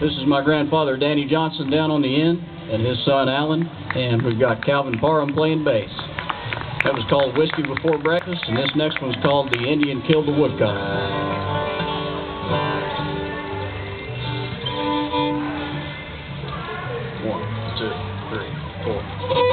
This is my grandfather, Danny Johnson, down on the end, and his son, Alan, and we've got Calvin Parham playing bass. That was called Whiskey Before Breakfast, and this next one's called The Indian Killed the Woodcock. One, two, three, four.